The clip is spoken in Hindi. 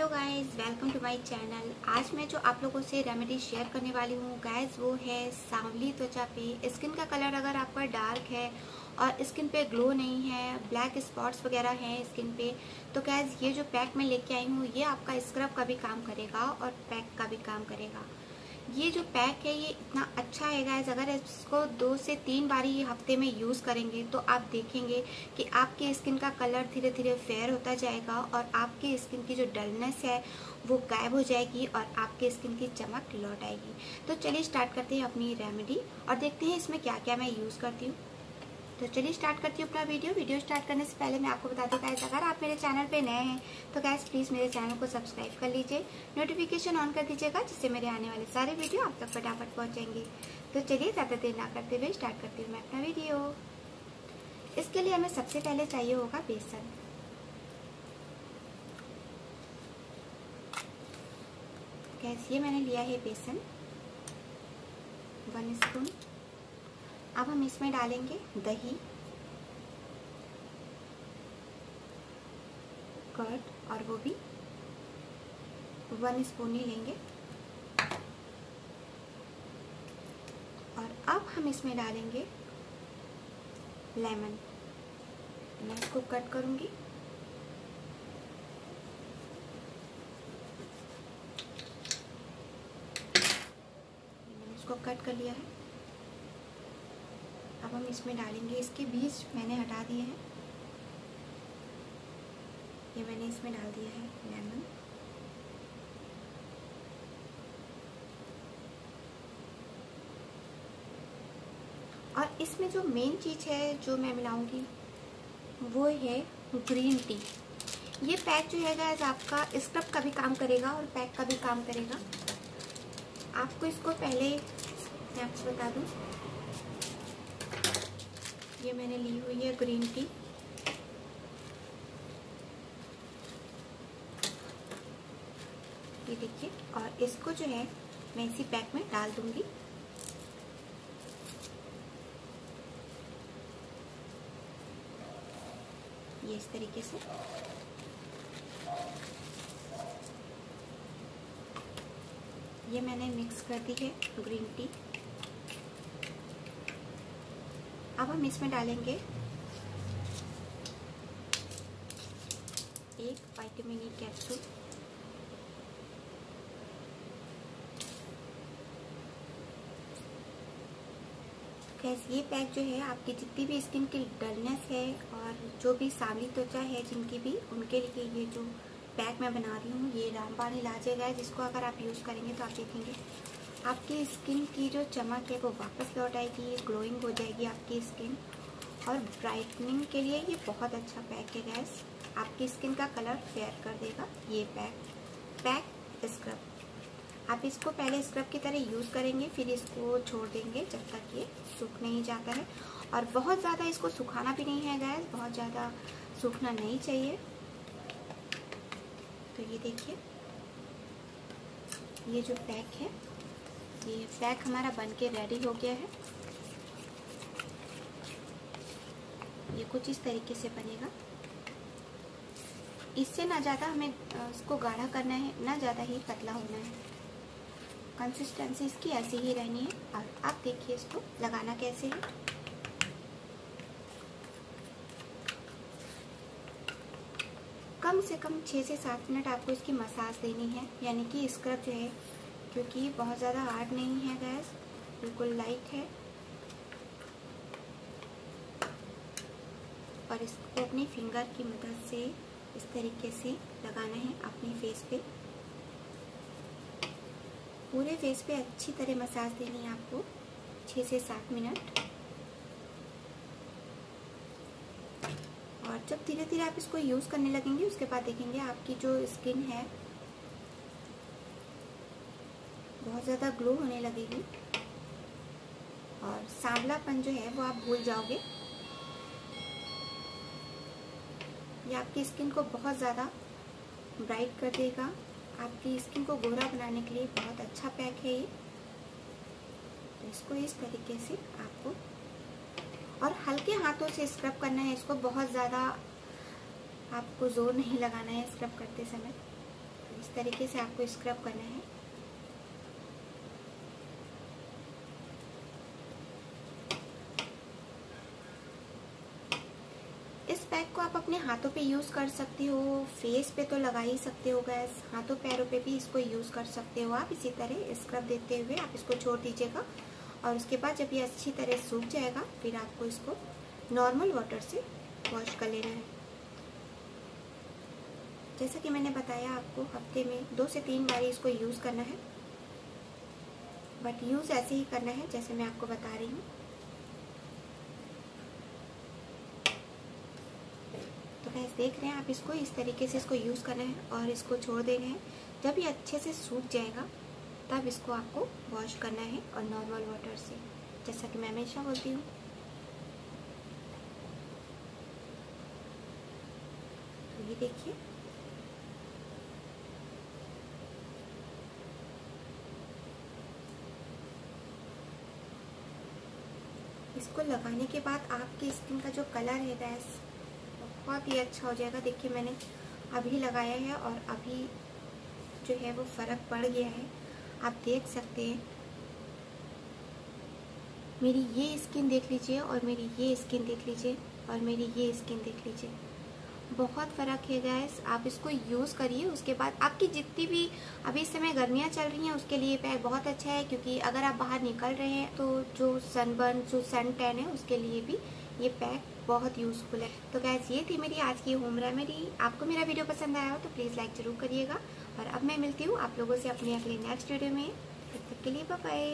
Hello guys welcome to my channel आज मैं जो आप लोगों से रेमेडी शेयर करने वाली हूँ गाइस वो है सांवली त्वचा पे। स्किन का कलर अगर आपका डार्क है और स्किन पे ग्लो नहीं है ब्लैक स्पॉट्स वगैरह हैं स्किन पे तो गैस ये जो पैक मैं लेके आई हूँ, ये आपका स्क्रब का भी काम करेगा और पैक का भी काम करेगा। ये जो पैक है, ये इतना अच्छा है गाइज़ अगर इसको दो से तीन बार ये हफ़्ते में यूज़ करेंगे तो आप देखेंगे कि आपके स्किन का कलर धीरे धीरे फेयर होता जाएगा और आपके स्किन की जो डलनेस है, वो गायब हो जाएगी और आपके स्किन की चमक लौट आएगी. तो चलिए स्टार्ट करते हैं अपनी रेमेडी और देखते हैं इसमें क्या क्या मैं यूज़ करती हूँ. तो चलिए स्टार्ट करती हूँ अपना वीडियो वीडियो स्टार्ट करने से पहले मैं आपको बता दूँ गैस अगर आप मेरे चैनल पे नए हैं तो गैस प्लीज़ मेरे चैनल को सब्सक्राइब कर लीजिए। नोटिफिकेशन ऑन कर दीजिएगा, जिससे मेरे आने वाले सारे वीडियो आप तक फटाफट पहुँचेंगे। तो चलिए, ज़्यादा देर ना करते हुए स्टार्ट करती हूँ मैं अपना वीडियो इसके लिए हमें सबसे पहले चाहिए होगा बेसन। गैस ये मैंने लिया है बेसन। वन स्पून अब हम इसमें डालेंगे दही कर्ड और वो भी वन स्पून ही लेंगे। और अब हम इसमें डालेंगे लेमन मैं इसको कट करूँगी। मैंने इसको कट कर लिया है। अब हम इसमें डालेंगे, इसके बीज मैंने हटा दिए हैं। ये मैंने इसमें डाल दिया है, लेमन। और इसमें जो मेन चीज़ है, जो मैं मिलाऊँगी, वो है ग्रीन टी ये पैक जो है गैस आपका स्क्रब का भी काम करेगा और पैक का भी काम करेगा। आपको इसको पहले, मैं आपको बता दूँ ये मैंने ली हुई है ग्रीन टी ये देखिए, और इसको जो है, मैं इसी पैक में डाल दूँगी। ये इस तरीके से। ये मैंने मिक्स कर दी है ग्रीन टी अब हम इसमें डालेंगे एक वाइटामिन ई कैप्सूल गैस ये पैक जो है, आपकी जितनी भी स्किन की डलनेस है और जो भी सांवली त्वचा है जिनकी भी, उनके लिए ये जो पैक मैं बना रही हूँ, ये रामबाण इलाज है। जिसको अगर आप यूज़ करेंगे तो आप देखेंगे आपकी स्किन की जो चमक है वो वापस लौट आएगी ग्लोइंग हो जाएगी आपकी स्किन। और ब्राइटनिंग के लिए ये बहुत अच्छा पैक है गैस आपकी स्किन का कलर फेयर कर देगा, ये पैक। पैक स्क्रब आप इसको पहले स्क्रब की तरह यूज़ करेंगे, फिर इसको छोड़ देंगे जब तक ये सूख नहीं जाता है। और बहुत ज़्यादा इसको सुखाना भी नहीं है गैस बहुत ज़्यादा सूखना नहीं चाहिए। तो ये देखिए, ये जो पैक है ये पैक हमारा बन के रेडी हो गया है। ये कुछ इस तरीके से बनेगा। इससे ना ज़्यादा हमें इसको गाढ़ा करना है, ना ज़्यादा ही पतला होना है। कंसिस्टेंसी इसकी ऐसी ही रहनी है। और आप देखिए इसको लगाना कैसे है। कम से कम छः से सात मिनट आपको इसकी मसाज देनी है। यानी कि स्क्रब जो है क्योंकि बहुत ज़्यादा हार्ड नहीं है गैस बिल्कुल लाइट है. और इसको अपनी फिंगर की मदद से इस तरीके से लगाना है अपने फेस पे. पूरे फेस पे अच्छी तरह मसाज देनी है आपको. छः से सात मिनट और जब धीरे धीरे आप इसको यूज़ करने लगेंगे, उसके बाद देखेंगे आपकी जो स्किन है बहुत ज़्यादा ग्लो होने लगेगी। और सांवलापन जो है, वो आप भूल जाओगे। ये आपकी स्किन को बहुत ज़्यादा ब्राइट कर देगा। आपकी स्किन को गोरा बनाने के लिए बहुत अच्छा पैक है ये। तो इसको इस तरीके से आपको और हल्के हाथों से स्क्रब करना है, इसको बहुत ज़्यादा आपको ज़ोर नहीं लगाना है स्क्रब करते समय। तो इस तरीके से आपको स्क्रब करना है। पैक को आप अपने हाथों पे यूज़ कर सकते हो फेस पे तो लगा ही सकते हो गैस हाथों पैरों पे भी इसको यूज़ कर सकते हो आप, इसी तरह स्क्रब देते हुए आप इसको छोड़ दीजिएगा। और उसके बाद जब ये अच्छी तरह सूख जाएगा, फिर आपको इसको नॉर्मल वाटर से वॉश कर लेना है। जैसा कि मैंने बताया आपको, हफ़्ते में दो से तीन बार इसको यूज़ करना है। बट यूज़ ऐसे ही करना है जैसे मैं आपको बता रही हूँ। गैस देख रहे हैं आप इसको, इस तरीके से इसको यूज़ करना है और इसको छोड़ देना है। जब ये अच्छे से सूख जाएगा, तब इसको आपको वॉश करना है और नॉर्मल वाटर से, जैसा कि मैं हमेशा बोलती हूँ। तो ये देखिए। इसको लगाने के बाद आपकी स्किन का जो कलर है गैस बहुत ही अच्छा हो जाएगा। देखिए, मैंने अभी लगाया है और अभी जो है वो फ़र्क पड़ गया है। आप देख सकते हैं। मेरी ये स्किन देख लीजिए और मेरी ये स्किन देख लीजिए और मेरी ये स्किन देख लीजिए। बहुत फ़र्क है गैस आप इसको यूज़ करिए। उसके बाद आपकी जितनी भी अभी इस समय गर्मियाँ चल रही हैं, उसके लिए पैक बहुत अच्छा है क्योंकि अगर आप बाहर निकल रहे हैं तो जो सनबर्न जो सन टैन है, उसके लिए भी ये पैक बहुत यूज़फुल है। तो गैस ये थी मेरी आज की होम रेमेडी आपको मेरा वीडियो पसंद आया हो तो प्लीज़ लाइक ज़रूर करिएगा। और अब मैं मिलती हूँ आप लोगों से अपने अगले नेक्स्ट वीडियो में। तब तक के लिए बाय